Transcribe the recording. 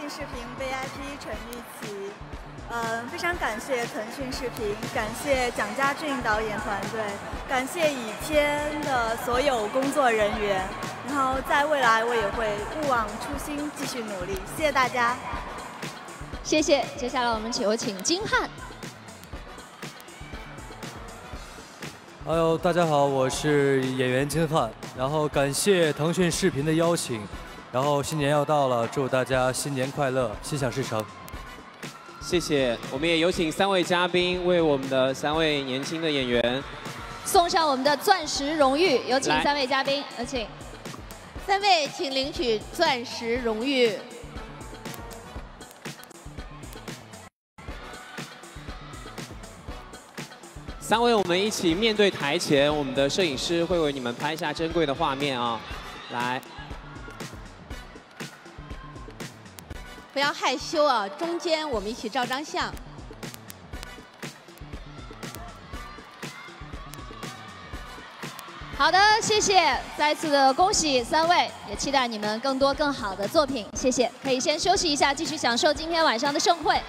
讯视频 VIP 陈玉琪。嗯，非常感谢腾讯视频，感谢蒋家俊导演团队，感谢倚天的所有工作人员。然后在未来，我也会勿忘初心，继续努力。谢谢大家，谢谢。接下来我们请有请金瀚。Hello，大家好，我是演员金瀚。然后感谢腾讯视频的邀请。然后新年要到了，祝大家新年快乐，心想事成。谢谢，我们也有请三位嘉宾为我们的三位年轻的演员送上我们的钻石荣誉。有请三位嘉宾，有请三位，请领取钻石荣誉。三位，我们一起面对台前，我们的摄影师会为你们拍下珍贵的画面啊！来。不要害羞啊！中间我们一起照张相。好的，谢谢，再次的恭喜三位，也期待你们更多更好的作品。谢谢，可以先休息一下，继续享受今天晚上的盛会。